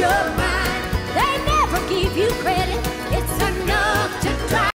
show.